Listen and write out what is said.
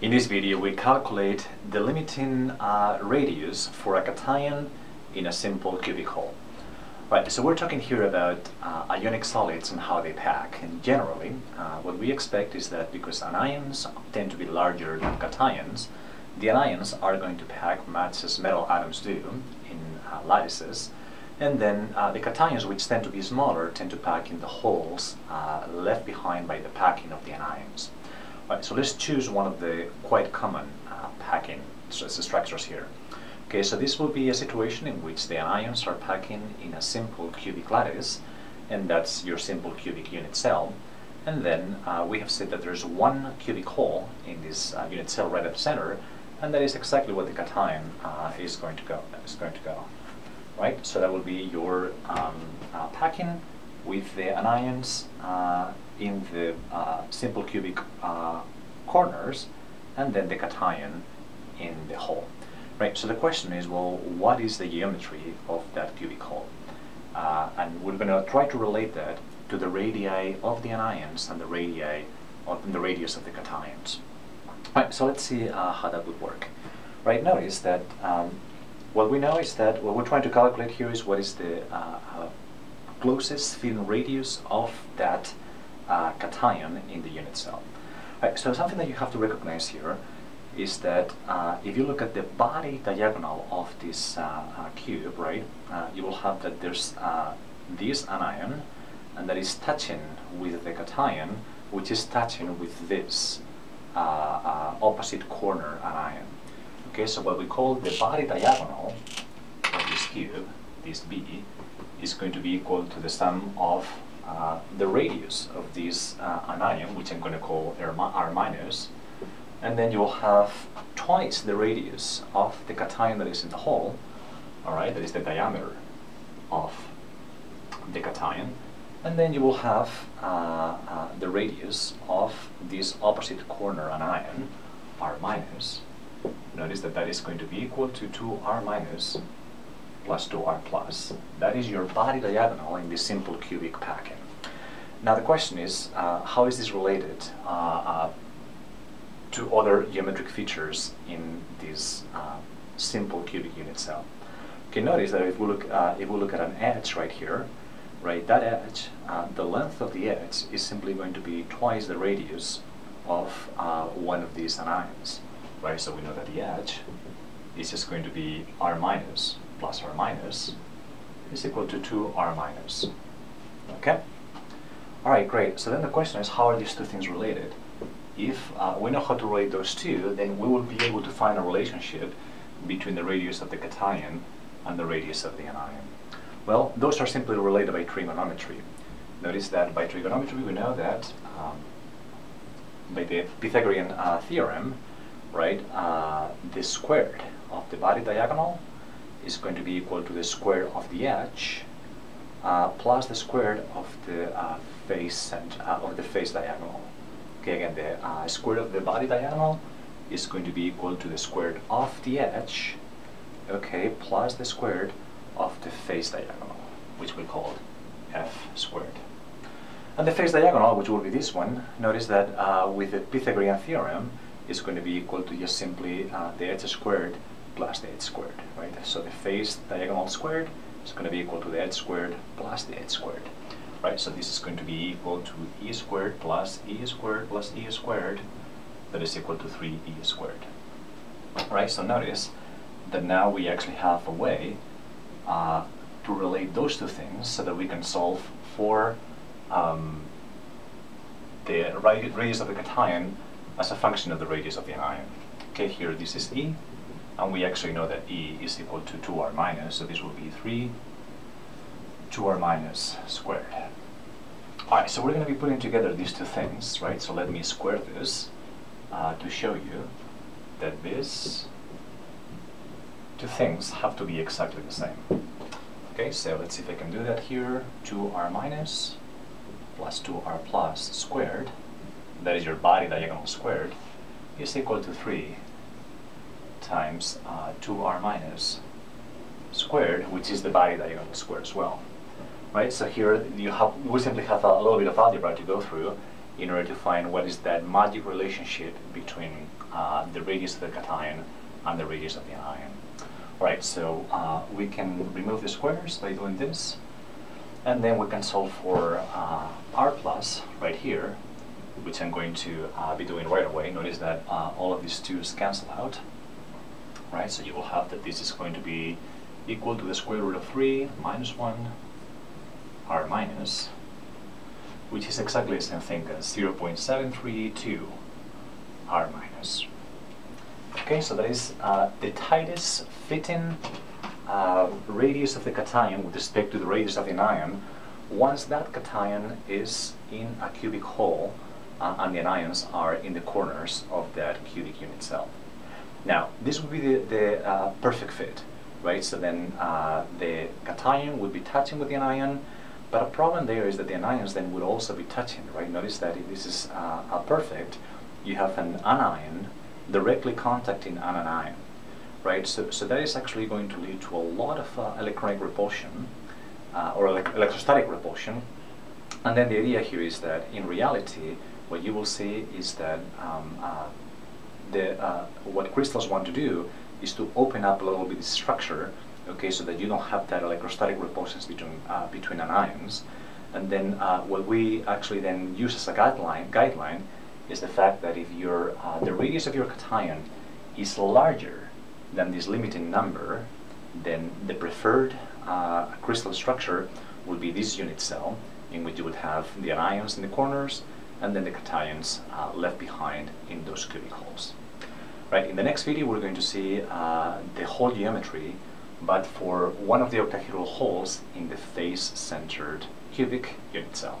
In this video we calculate the limiting uh, radius for a cation in a simple cubic hole. Right, so we're talking here about uh, ionic solids and how they pack. And generally, uh, what we expect is that because anions tend to be larger than cations, the anions are going to pack much as metal atoms do in uh, lattices, and then uh, the cations, which tend to be smaller, tend to pack in the holes uh, left behind by the packing of the anions. Right, so let's choose one of the quite common uh, packing structures here. Okay, so this will be a situation in which the anions are packing in a simple cubic lattice, and that's your simple cubic unit cell. And then uh, we have said that there's one cubic hole in this uh, unit cell right at the center, and that is exactly what the cation uh, is going to go. Is going to go right? So that will be your um, uh, packing with the anions uh, in the uh, simple cubic uh, corners and then the cation in the hole. Right, so the question is, well, what is the geometry of that cubic hole? Uh, and we're going to try to relate that to the radii of the anions and the radii of the radius of the cations. Right, so let's see uh, how that would work. Right, notice that um, what we know is that what we're trying to calculate here is what is the uh, uh, closest fitting radius of that uh, cation in the unit cell. Right, so something that you have to recognize here is that uh, if you look at the body diagonal of this uh, uh, cube, right, you will have that there's this anion and that is touching with the cation, which is touching with this opposite corner anion. Okay, so what we call the body diagonal of this cube, this B, is going to be equal to the sum of uh, the radius of this uh, anion, which I'm going to call R minus, and then you will have twice the radius of the cation that is in the hole, all right, that is the diameter of the cation, and then you will have uh, uh the radius of this opposite corner anion, R minus, notice that that is going to be equal to 2r minus plus 2r plus. That is your body diagonal in this simple cubic packing. Now the question is, uh, how is this related uh, uh, to other geometric features in this uh, simple cubic unit cell? Okay, notice that if we look, uh, if we look at an edge right here, right, that edge, the length of the edge is simply going to be twice the radius of one of these anions right? So we know that the edge is just going to be r minus plus r minus is equal to 2r minus. Okay? All right, great. So then the question is, how are these two things related? If uh, we know how to relate those two, then we will be able to find a relationship between the radius of the cation and the radius of the anion. Well, those are simply related by trigonometry. Notice that by trigonometry we know that um, by the Pythagorean uh, theorem, right, uh, the squared of the body diagonal is going to be equal to the square of the edge uh, plus the square of the uh, face and uh, of the face diagonal. Okay, again, the uh, square of the body diagonal is going to be equal to the square of the edge, okay, plus the square of the face diagonal, which we called f squared. And the face diagonal, which will be this one, notice that uh, with the Pythagorean theorem, is going to be equal to just simply uh, the edge squared plus the edge squared, right? So the face diagonal squared is going to be equal to the edge squared plus the edge squared, right? So this is going to be equal to e squared plus e squared plus e squared, that is equal to 3e squared, right? So notice that now we actually have a way uh, to relate those two things so that we can solve for um, the radius of the cation as a function of the radius of the anion. Okay, here this is E, and we actually know that E is equal to 2r minus, so this will be 3 2r minus squared. Alright, so we're going to be putting together these two things, right? So let me square this uh, to show you that these two things have to be exactly the same. Okay, so let's see if I can do that here. 2r minus plus 2r plus squared that is your body diagonal squared, is equal to 3 times uh, 2r minus squared, which is the body diagonal squared as well. Right, so here you have, we simply have a, little bit of algebra to go through, in order to find what is that magic relationship between uh, the radius of the cation and the radius of the anion. Right, so uh, we can remove the squares by doing this, and then we can solve for uh, r plus right here, which I'm going to uh, be doing right away. Notice that uh, all of these 2's cancel out, right? So you will have that this is going to be equal to the square root of 3 minus 1 r minus, which is exactly the same thing as 0.732 r minus. Okay, so that is uh, the tightest fitting uh, radius of the cation with respect to the radius of the anion once that cation is in a cubic hole uh, and the anions are in the corners of that cubic unit cell. Now, this would be the, the uh, perfect fit, right? So then uh, the cation would be touching with the anion, but a problem there is that the anions then would also be touching, right? Notice that if this is uh, perfect, you have an anion directly contacting an anion, right? So, so that is actually going to lead to a lot of uh, electronic repulsion uh, or ele electrostatic repulsion. And then the idea here is that in reality, what you will see is that um, uh, the, uh, what crystals want to do is to open up a little bit the structure, okay, so that you don't have that electrostatic repulsions between, uh, between anions. And then uh, what we actually then use as a guideline, guideline is the fact that if your, uh, the radius of your cation is larger than this limiting number, then the preferred uh, crystal structure would be this unit cell, in which you would have the anions in the corners and then the cations uh, left behind in those cubic holes. Right, in the next video we're going to see uh, the whole geometry, but for one of the octahedral holes in the face-centered cubic unit cell.